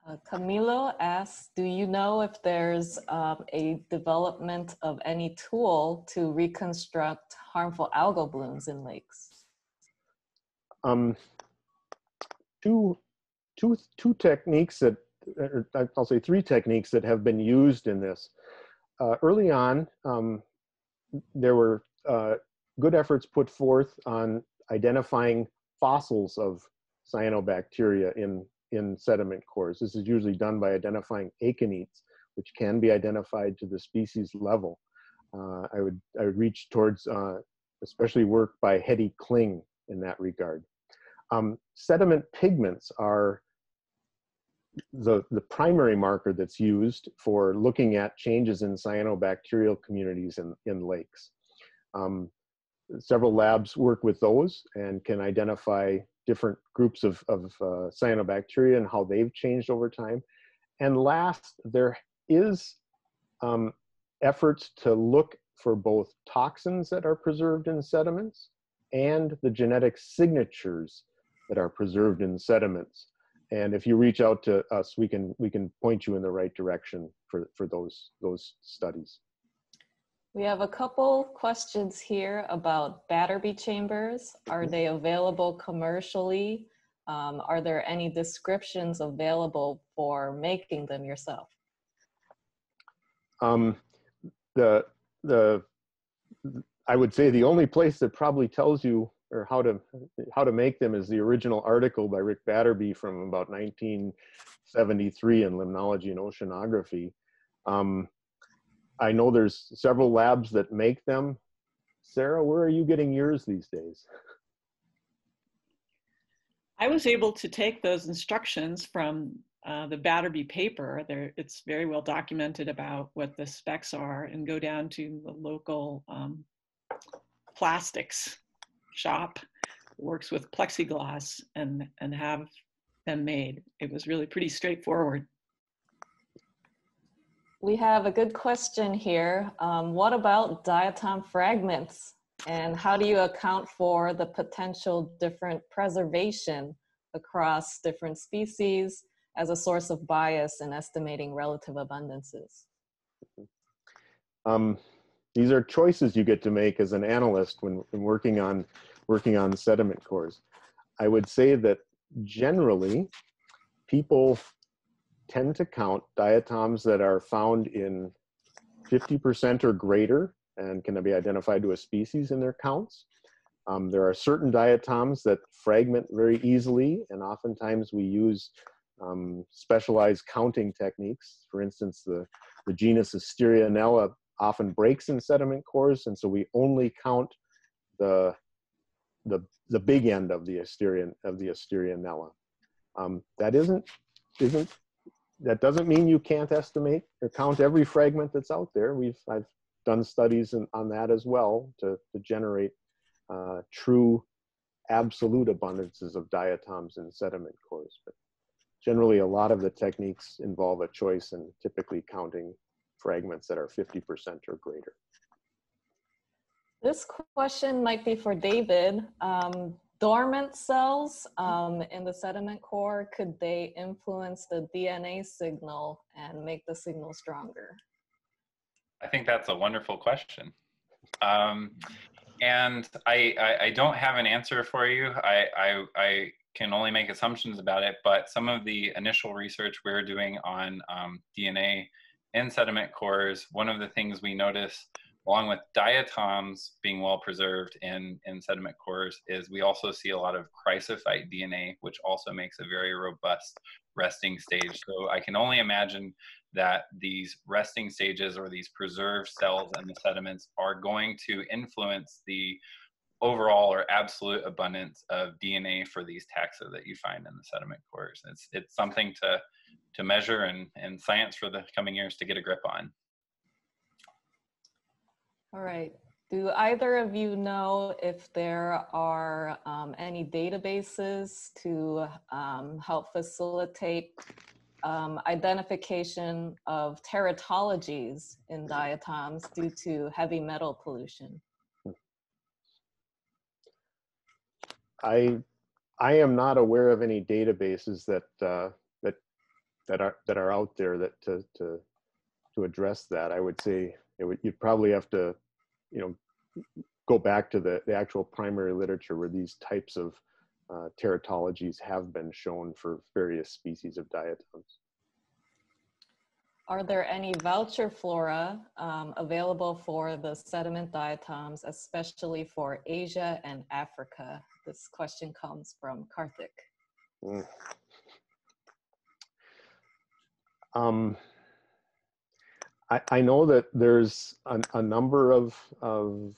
Uh, Camilo asks, do you know if there's um, a development of any tool to reconstruct harmful algal blooms in lakes? Um, two, two, two techniques that, or I'll say three techniques that have been used in this. Uh, early on, um, there were uh, good efforts put forth on identifying fossils of cyanobacteria in in sediment cores. This is usually done by identifying akinetes, which can be identified to the species level. Uh, I would I would reach towards uh, especially work by Hedy Kling in that regard. Um, sediment pigments are the, the primary marker that's used for looking at changes in cyanobacterial communities in, in lakes. Um, several labs work with those and can identify different groups of, of uh, cyanobacteria and how they've changed over time. And last, there is um, efforts to look for both toxins that are preserved in sediments and the genetic signatures that are preserved in sediments. And if you reach out to us, we can we can point you in the right direction for, for those those studies. We have a couple questions here about Battarbee chambers. Are they available commercially? Um, are there any descriptions available for making them yourself? Um, the the I would say the only place that probably tells you or how to how to make them is the original article by Rick Battarbee from about 1973 in Limnology and Oceanography. Um, I know there's several labs that make them. Sarah, where are you getting yours these days? I was able to take those instructions from uh, the Battarbee paper. There, it's very well documented about what the specs are, and go down to the local um, plastics shop, works with plexiglass, and and have them made. It was really pretty straightforward. We have a good question here. Um, what about diatom fragments? And how do you account for the potential different preservation across different species as a source of bias in estimating relative abundances? Um, these are choices you get to make as an analyst when, when working on working on sediment cores. I would say that generally people tend to count diatoms that are found in 50% or greater and can be identified to a species in their counts. Um, there are certain diatoms that fragment very easily, and oftentimes we use um, specialized counting techniques. For instance, the, the genus Asterionella often breaks in sediment cores, and so we only count the, the, the big end of the Asterian, of the Asterionella. Um, that isn't, isn't that doesn't mean you can't estimate or count every fragment that's out there. We've I've done studies in, on that as well to, to generate uh, true absolute abundances of diatoms in sediment cores. But generally, a lot of the techniques involve a choice and typically counting fragments that are 50% or greater. This question might be for David. Um, dormant cells um, in the sediment core, could they influence the DNA signal and make the signal stronger? I think that's a wonderful question. Um, and I, I, I, don't have an answer for you. I, I, I, can only make assumptions about it, but some of the initial research we we're doing on um, DNA in sediment cores, one of the things we notice, along with diatoms being well preserved in, in sediment cores, is we also see a lot of chrysophyte DNA, which also makes a very robust resting stage. So I can only imagine that these resting stages or these preserved cells in the sediments are going to influence the overall or absolute abundance of DNA for these taxa that you find in the sediment cores. It's it's something to to measure and and science for the coming years to get a grip on. All right. Do either of you know if there are um, any databases to um, help facilitate um, identification of teratologies in diatoms due to heavy metal pollution? I I am not aware of any databases that uh, that are that are out there that to to to address that. I would say it would you'd probably have to you know go back to the, the actual primary literature where these types of uh, teratologies have been shown for various species of diatoms. Are there any voucher flora um, available for the sediment diatoms, especially for Asia and Africa? This question comes from Karthik. Mm. Um, I, I know that there's a, a number of, of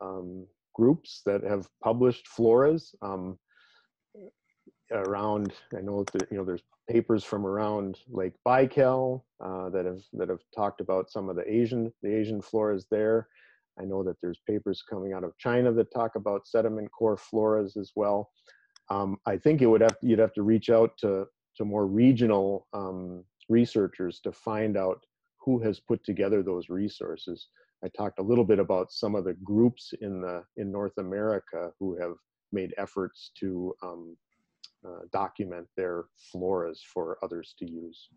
um, groups that have published floras um, around. I know that you know there's papers from around Lake Baikal uh, that have that have talked about some of the Asian the Asian floras there. I know that there's papers coming out of China that talk about sediment core floras as well. Um, I think it would have you'd have to reach out to to more regional um, researchers to find out who has put together those resources. I talked a little bit about some of the groups in the in North America who have made efforts to um, uh, document their floras for others to use.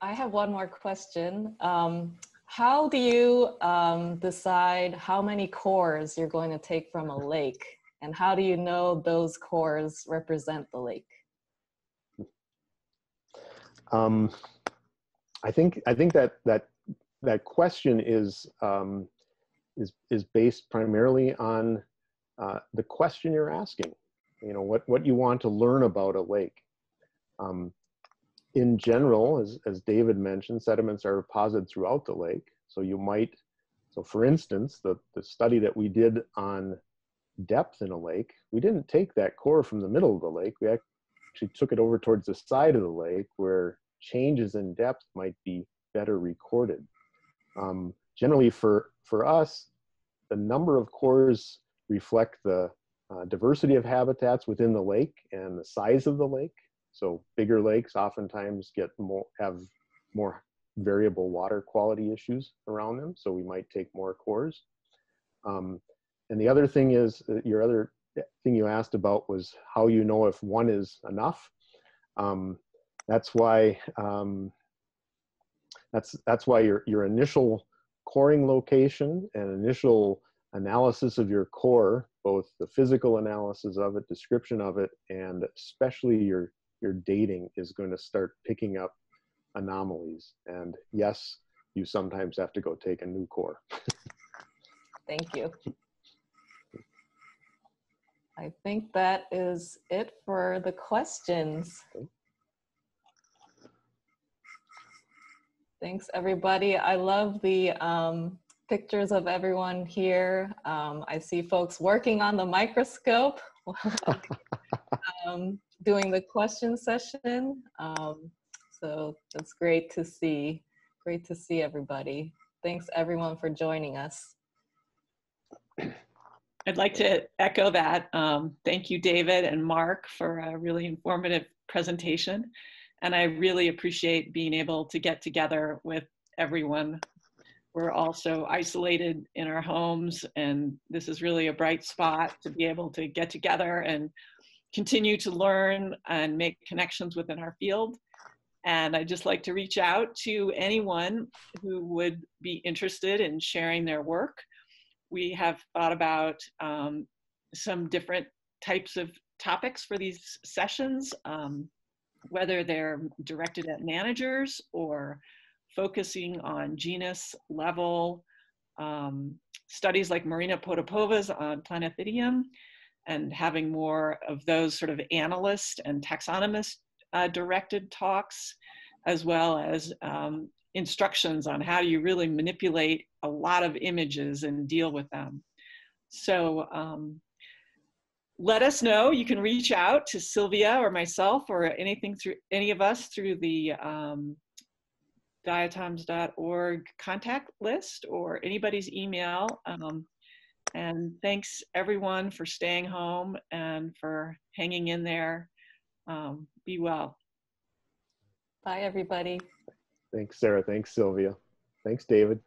I have one more question. Um, how do you um, decide how many cores you're going to take from a lake? And how do you know those cores represent the lake? Um, I think I think that that that question is um, is is based primarily on uh, the question you're asking. You know what what you want to learn about a lake. Um, in general, as as David mentioned, sediments are deposited throughout the lake. So you might, so for instance, the the study that we did on depth in a lake, we didn't take that core from the middle of the lake. We actually took it over towards the side of the lake where changes in depth might be better recorded. Um, generally for, for us, the number of cores reflect the uh, diversity of habitats within the lake and the size of the lake. So bigger lakes oftentimes get more, have more variable water quality issues around them. So we might take more cores. Um, and the other thing is, uh, your other thing you asked about was how you know if one is enough. Um, that's why um, that's that's why your your initial coring location and initial analysis of your core, both the physical analysis of it, description of it, and especially your your dating is going to start picking up anomalies. And yes, you sometimes have to go take a new core. Thank you. I think that is it for the questions. Thanks, everybody. I love the um, pictures of everyone here. Um, I see folks working on the microscope, um, doing the question session. Um, so it's great to see. Great to see everybody. Thanks, everyone, for joining us. I'd like to echo that. Um, thank you, David and Mark, for a really informative presentation. And I really appreciate being able to get together with everyone. We're also isolated in our homes, and this is really a bright spot to be able to get together and continue to learn and make connections within our field. And I'd just like to reach out to anyone who would be interested in sharing their work. We have thought about um, some different types of topics for these sessions. Um, whether they're directed at managers or focusing on genus level um, studies like Marina Potapova's on Planothidium and having more of those sort of analyst and taxonomist uh, directed talks, as well as um, instructions on how do you really manipulate a lot of images and deal with them. So um, let us know. You can reach out to Sylvia or myself or anything through any of us through the um, diatoms.org contact list or anybody's email. Um, and thanks everyone for staying home and for hanging in there. Um, be well. Bye, everybody. Thanks, Sarah. Thanks, Sylvia. Thanks, David.